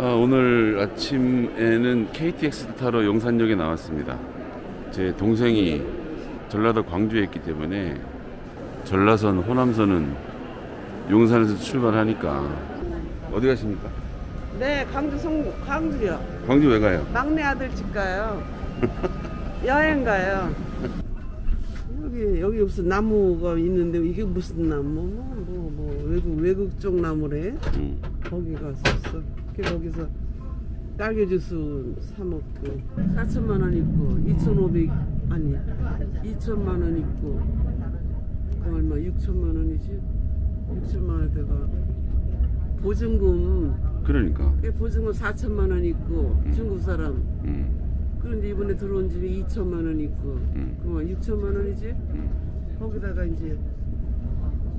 아, 오늘 아침에는 KTX 타러 용산역에 나왔습니다. 제 동생이 전라도 광주에 있기 때문에 전라선, 호남선은 용산에서 출발하니까 어디 가십니까? 네, 광주 송 광주요. 광주 왜 가요? 막내 아들 집 가요. 여행 가요. 여기 여기 무슨 나무가 있는데 이게 무슨 나무? 뭐, 뭐, 뭐 외국 외국 쪽 나무래. 음. 거기 갔 그 거기서 딸기 주스 사 먹고 4천만 원 있고 2,500 아니 2천만 원 있고 그 얼마 6천만 원이지? 6천만 원에다가 보증금 그러니까. 그 보증금 4천만 원 있고 음. 중국 사람 음. 그런데 이번에 들어온 집이 2천만 원 있고 음. 그만 6천만 원이지? 음. 거기다가 이제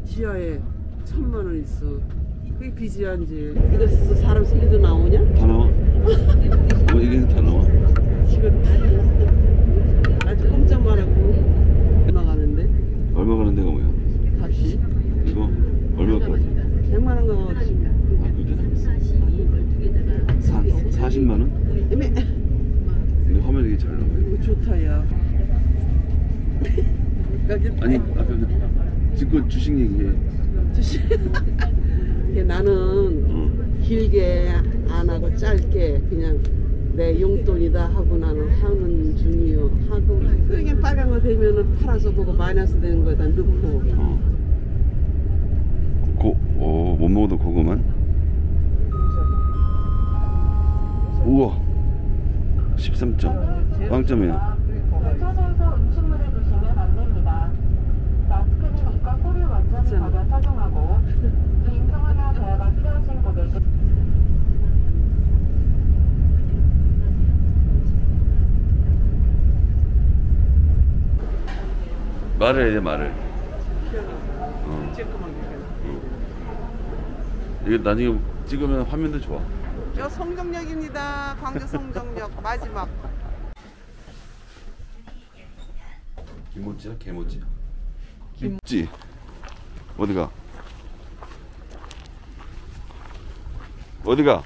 지하에 천만 원 있어. 빚이야 이제. 이거 쓰- 사람 소리도 나오냐? 다 나와? 뭐 이게 다 나와? 지금 아주 꼼짝만 하고 나가는데 얼마 버는 데가 뭐야? 값이 이거 얼마까지? 100만 원 가고 지금. 아 그래? 사, 40만 원? 애매. 근데 화면 이게 잘 나와요. 좋다 야. 아니 아까 그 직권 주식 얘기해. 주시. 이게 나는 어. 길게 짧게 그냥 내 용돈이다 하고 나는 하는 중이요 하고 그러게 빨간 거 되면은 팔아서 보고 마이너스 되는 거에다 넣고 어. 고, 오, 못 먹어도 고구만. 우와. 13점. 빵점이야. 주차장에서 음식물을 드시면 안 됩니다. 마스크는 입과 코를 완전히 가려 착용하고 비인성하나 대화가 필요하신 고객은 말을 해야 돼, 말을. 쬐끄만 게. 이게 나중에 찍으면 화면도 좋아. 저 송정역입니다. 광주 송정역 마지막. 김모찌야, 개모찌야. 김치. 어디가? 어디가?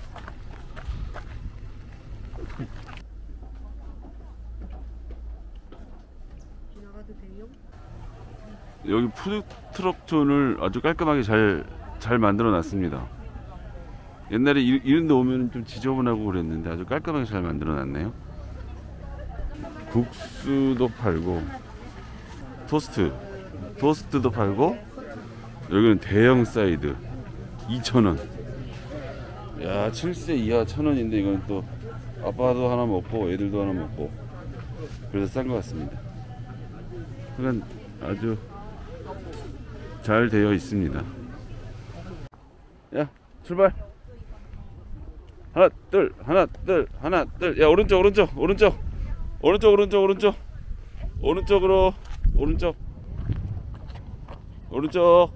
여기 푸드트럭 존을 아주 깔끔하게 잘, 잘 만들어 놨습니다. 옛날에 이, 이런 데 오면 좀 지저분하고 그랬는데 아주 깔끔하게 잘 만들어 놨네요. 국수도 팔고, 토스트, 토스트도 팔고, 여기는 대형 사이즈 2,000원. 야, 7세 이하 1,000원인데 이건 또 아빠도 하나 먹고 애들도 하나 먹고 그래서 싼 것 같습니다. 그건 아주 잘 되어 있습니다. 야, 출발. 하나, 둘, 하나, 둘, 하나, 둘. 야, 오른쪽, 오른쪽, 오른쪽, 오른쪽, 오른쪽, 오른쪽, 오른쪽으로, 오른쪽, 오른쪽.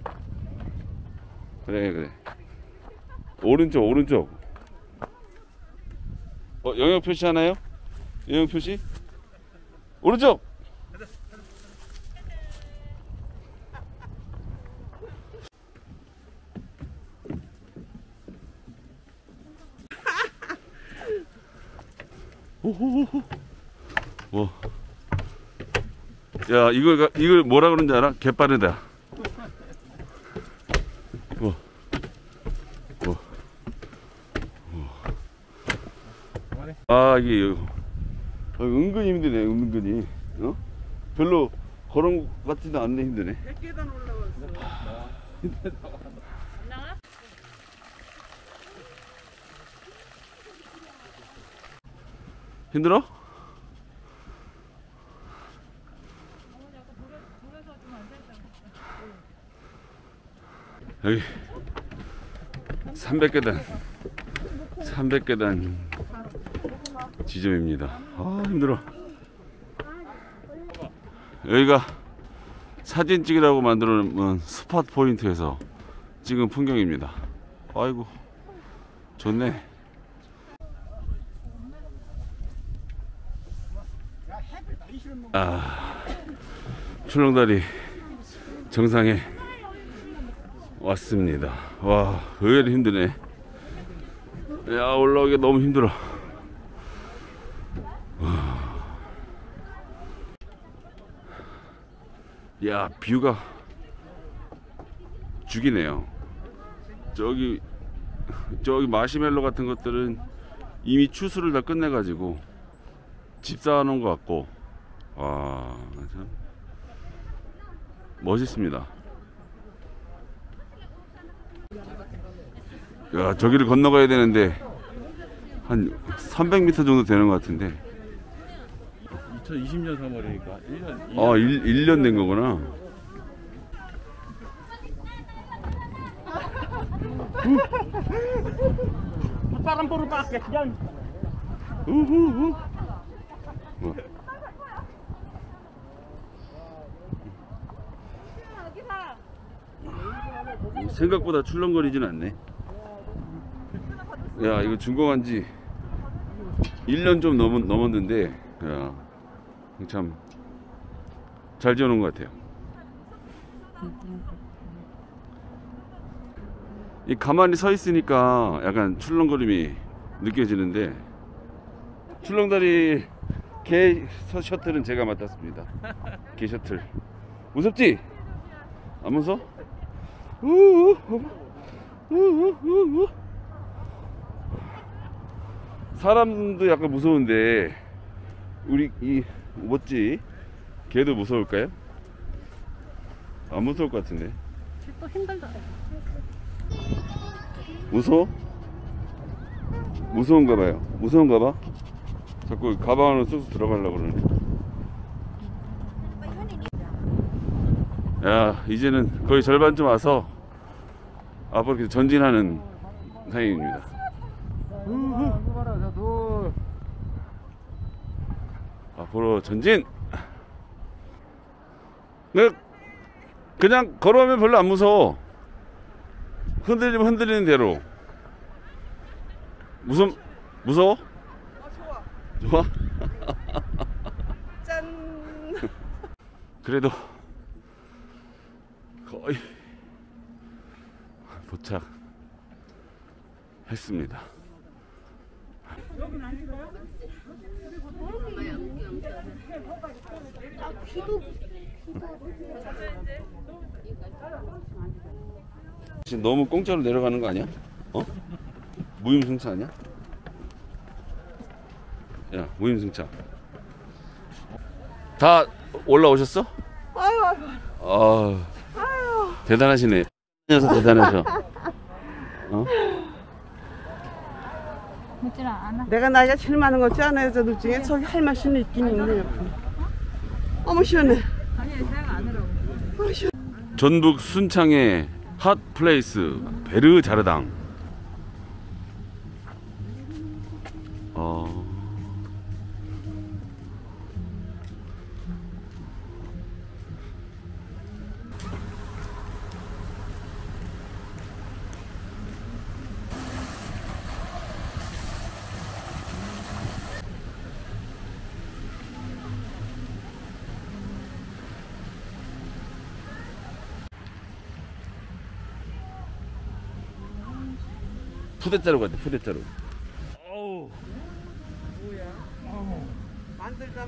그래, 그래. 오른쪽, 오른쪽. 어, 영역 표시 하나요? 영역 표시? 오른쪽. 오호호호. 뭐. 야, 이걸, 가- 이걸 뭐라 그러는지 알아? 개빠르다. 뭐. 뭐. 뭐. 아, 이게, 어, 은근히 힘드네, 은근히. 어? 별로 걸은 것 같지도 않네, 힘드네. 100계단 올라왔어. 힘들어? 여기. 300계단. 300계단 지점입니다. 아 힘들어. 여기가 사진 찍으라고 만들어 놓은 스팟 포인트에서 찍은 풍경입니다. 아이고 좋네 아, 출렁다리 정상에 왔습니다. 와, 의외로 힘드네. 야 올라오기 너무 힘들어. 야 뷰가 죽이네요. 저기 저기 마시멜로 같은 것들은 이미 추수를 다 끝내가지고 집사놓은 것 같고 와 참 멋있습니다. 야 저기를 건너가야 되는데 한 300m 정도 되는 것 같은데 2020년 3월이니까 1년, 아 1, 1년 된 거구나 Parang puro packet dyan. 우후후 생각보다 출렁거리진 않네 야 이거 준공한 지 1년 좀 넘, 넘었는데 야참 잘 지어놓은 것 같아요 이 가만히 서 있으니까 약간 출렁거림이 느껴지는데 출렁다리 개 서- 셔틀은 제가 맡았습니다. 개 셔틀. 무섭지? 안 무서워? 우우, 우우, 우우. 사람도 약간 무서운데 우리 이 뭐지? 개도 무서울까요? 안 무서울 것 같은데. 또 힘들다. 무서워? 무서운가 봐요. 무서운가 봐. 자꾸 가방 안으로 쑥쑥 들어가려고 그러네. 야, 이제는 거의 절반쯤 와서 앞으로 이렇게 전진하는 상황입니다. 앞으로 전진! 네, 그냥 걸어오면 별로 안 무서워. 흔들리면 흔들리는 대로. 무슨 무서워? 좋아. 짠. 그래도 거의 도착했습니다. 지금 너무 공짜로 내려가는 거 아니야? 어? 무임승차 아니야? 야, 무임승차. 다 올라오셨어? 아유 아유. 아, 대단하시네. 녀석 대단하셔. 어? 않아. 내가 나이가 제일 많은 거지 않아 여자들 중에 저기 할 맛이는 있긴 있네 옆에. 어머 시원해. 어머 시원. 전북 순창의 핫 플레이스 베르 자르당. 어. 푸대자루 같아 푸대자루. 어우. 만들다.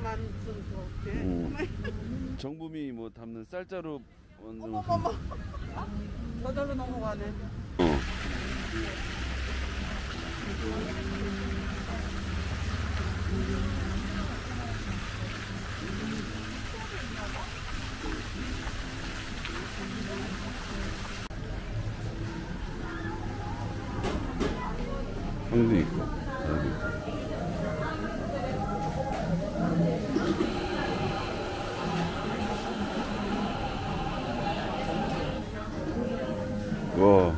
음. 정부미 뭐 담는 쌀자루 만든. 어머. 저절로 넘어가네. 어. 황도 있고. 와.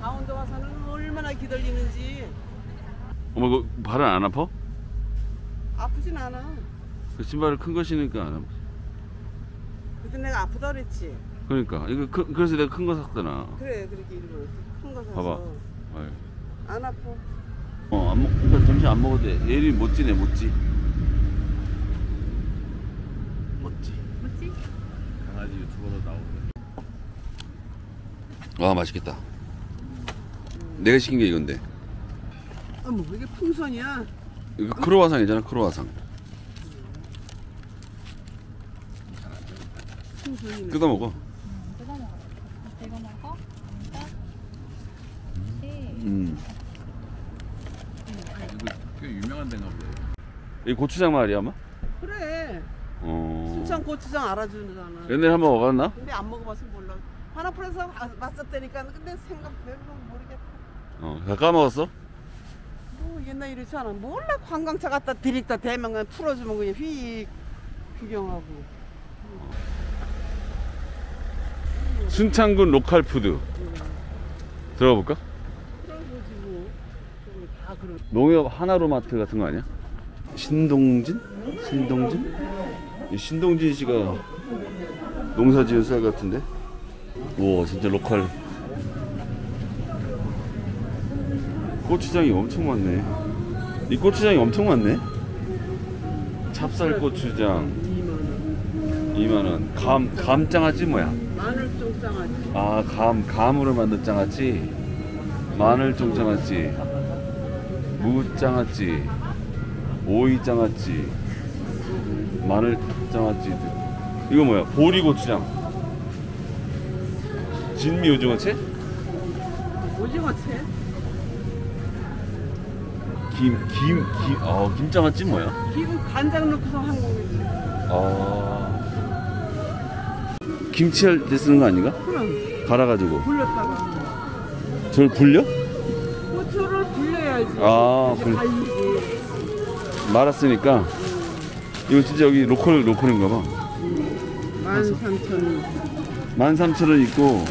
가운데 와서는 얼마나 기다리는지 어머, 그 발은 안 아파? 아프진 않아. 그 신발을 큰 거 신으니까 안 아파. 그때 내가 아프다 그랬지. 그러니까 이거 큰, 그래서 내가 큰 거 샀잖아. 그래 그렇게 일부러 큰거 사서 봐봐. 아유. 안 아파. 어, 안 먹, 그러니까 점심 안 먹어도 돼. 얘리 못지네, 못지. 못지. 묻지? 많이 유튜버로 나오고. 와 맛있겠다. 내가 시킨 게 이건데. 어머 이게 풍선이야. 이거 크로와상이잖아 크로와상. 뜯어 먹어. 뜯어 먹어. 이거 먹어? 음. 이거 꽤 유명한 데인가 보네. 이 고추장 말이야 아마? 그래. 어. 순창 고추장 알아주잖아. 옛날에 한번 먹었나? 근데 안 먹어봐서 몰라. 하나풀에서 봤었다니까 근데 생각 별로 모르겠다. 어. 다 까먹었어? 뭐 옛날 이렇지 않아. 몰라 관광차 갖다 들이다 대면 그냥 풀어주면 그냥 휙 구경하고. 순창군 로컬 푸드. 들어가 볼까? 그런 거지 뭐. 그거 다 그런. 농협 하나로 마트 같은 거 아니야? 신동진? 신동진? 이 신동진 씨가 농사 지은 쌀 같은데? 우와 진짜 로컬 고추장이 엄청 많네 이 고추장이 엄청 많네 찹쌀 고추장 2만원 감, 감장아찌 뭐야? 쪽장아지. 아, 감, 감으로 만든 장아찌, 마늘 쪽장아찌, 무 장아찌, 오이 장아찌, 마늘 장아찌. 이거 뭐야? 보리고추장. 진미 오징어채? 오징어채. 김, 김, 김, 어, 김장아찌 뭐야? 기본 간장 넣고서 한 거겠지. 아. 김치 할 때 쓰는 거 아닌가? 그럼 갈아가지고. 불렸다가 저걸 불려? 고추를 불려야지. 아, 불-. 말았으니까. 이거 진짜 여기 로컬, 로컬인가 봐. 만 삼천. 13,000원 있고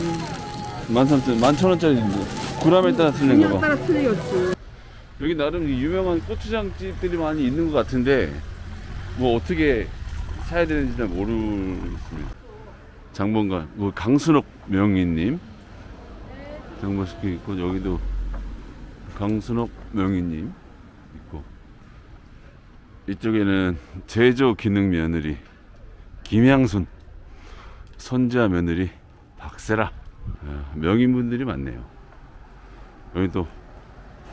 13,000원, 11,000원짜리 그람에 따라 틀린가 봐. 따라 틀렸지. 여기 나름 이 유명한 고추장 집들이 많이 있는 것 같은데 뭐 어떻게 사야 되는지 잘 모르겠습니다. 장본가, 뭐 강순옥 명인님 장본시켜 있고 여기도 강순옥 명인님 있고 이쪽에는 제조 기능 며느리 김향순 손자 며느리 박세라 아, 명인분들이 많네요. 여기 또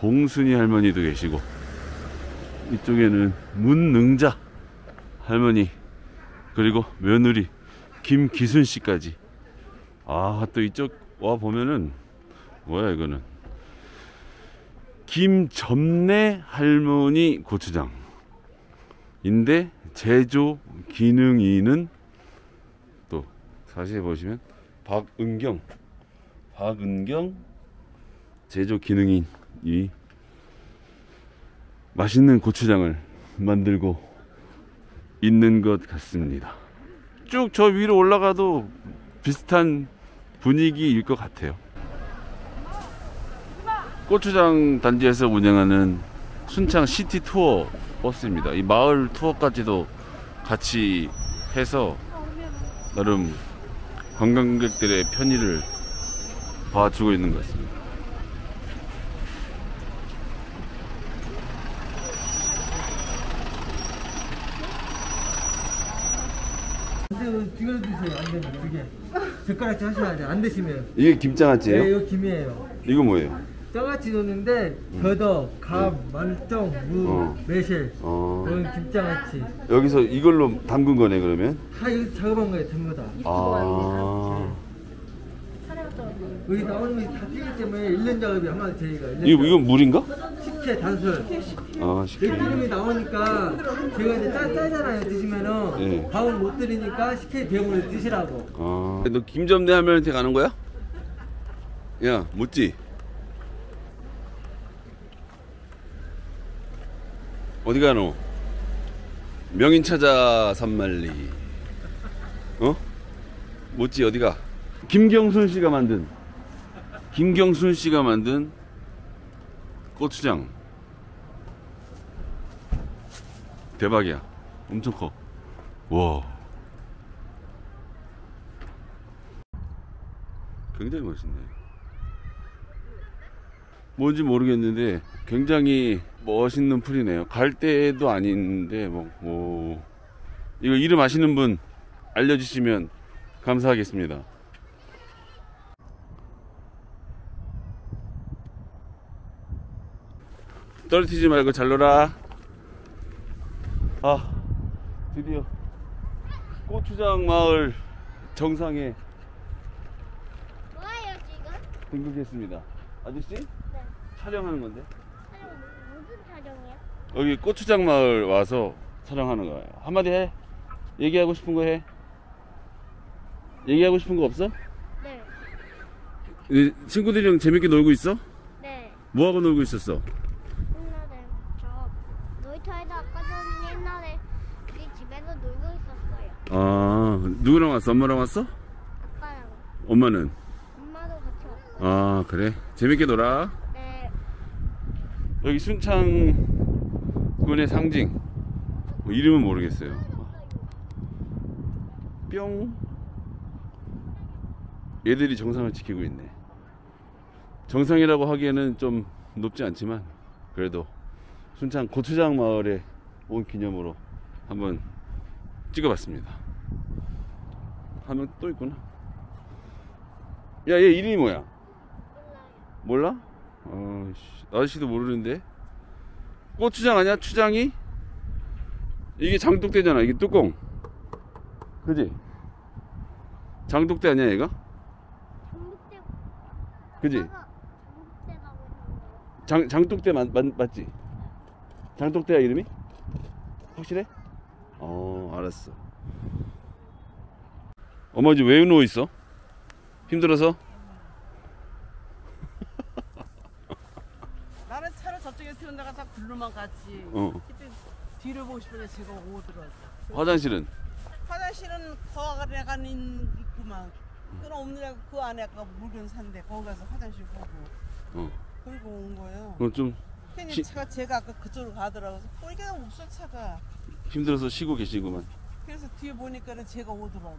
봉순이 할머니도 계시고 이쪽에는 문능자 할머니 그리고 며느리 김기순 씨까지 아 또 이쪽 와 보면은 뭐야 이거는 김점내 할머니 고추장 인데 제조 기능이는 또 사실 보시면 박은경 박은경 제조 기능인 이 맛있는 고추장을 만들고 있는 것 같습니다. 쭉 저 위로 올라가도 비슷한 분위기일 것 같아요. 고추장 단지에서 운영하는 순창 시티 투어 버스입니다. 이 마을 투어까지도 같이 해서 나름 관광객들의 편의를 봐주고 있는 것 같습니다. 근데 이걸 드세요. 안 그게 젓가락질 하셔야 돼. 안 드시면. 이게 네, 김장아찌예요? 이거 김이에요. 이거 뭐예요? 장아찌 넣는데 겨더, 감, 만정, 무, 어. 매실, 어, 이건 김장아찌. 여기서 이걸로 담근 거네 그러면? 다 여기서 작업한 거예요, 전부 다. 아, 여기 나오는 것이 다 튀기 때문에 1년 작업이 한마디 저희가 1년 이거 이건 물인가? 식혜 단술. 아, 식혜. 들기름이 나오니까 제가 이제 짜, 짜잖아요 드시면은 예. 밥은 못 드리니까 식혜 대용으로 드시라고 아, 너 김점대 할머니한테 가는 거야? 야, 묻지? 어디 가노? 명인 찾아 산말리. 어? 묻지 어디가? 김경순 씨가 만든 김경순 씨가 만든 고추장. 대박이야. 엄청 커. 와. 굉장히 멋있네. 뭔지 모르겠는데 굉장히 멋있는 풀이네요. 갈대도 아닌데 뭐, 뭐 이거 이름 아시는 분 알려주시면 감사하겠습니다. 떨어뜨리지 말고 잘 놀아. 아, 드디어 고추장 마을 정상에 뭐예요 지금? 등극했습니다. 아저씨? 네. 촬영하는 건데? 촬영 무슨 촬영이야? 여기 고추장 마을 와서 촬영하는 거예요. 한마디 해. 얘기하고 싶은 거 해. 얘기하고 싶은 거 없어? 네. 이 친구들이랑 재밌게 놀고 있어? 네. 뭐 하고 놀고 있었어? 옛날에 저 놀이터에서 아까 전에 옛날에 우리 집에서 놀고 있었어요. 아, 누구랑 왔어? 엄마랑 왔어? 아빠랑 엄마는? 엄마도 같이 왔어요. 아, 그래. 재밌게 놀아. 네. 여기 순창군의 상징. 뭐 이름은 모르겠어요. 뿅. 얘들이 정상을 지키고 있네. 정상이라고 하기에는 좀 높지 않지만 그래도 순창 고추장 마을에 온 기념으로 한번 찍어봤습니다. 한 명 또 있구나. 야, 얘 이름이 뭐야? 몰라? 어, 씨, 아저씨도 모르는데. 고추장 아니야? 추장이? 이게 장독대잖아. 이게 뚜껑. 그지? 장독대 아니야, 얘가? 그지? 장, 장독대 맞, 맞, 맞 지? 장독대야, 이름이? 확실해? 어, 알았어. 지금 왜 누워 있어? 힘들어서? 나는 차를 저쪽에 세운다가 다 글로만 갔지. 어. 그때 뒤를 보고 싶은데 제가 오더라고. 화장실은? 화장실은 거 안에 가는 있구만. 그럼 없느라고 그 안에 아까 물건 샀는데 거기 가서 화장실 보고 어. 그리고 온 거예요. 그럼 좀 괜히 시- 차가 제가 아까 그쪽으로 가더라고. 보니까 없어 차가. 힘들어서 쉬고 계시구만. 그래서 뒤에 보니까는 제가 오더라고.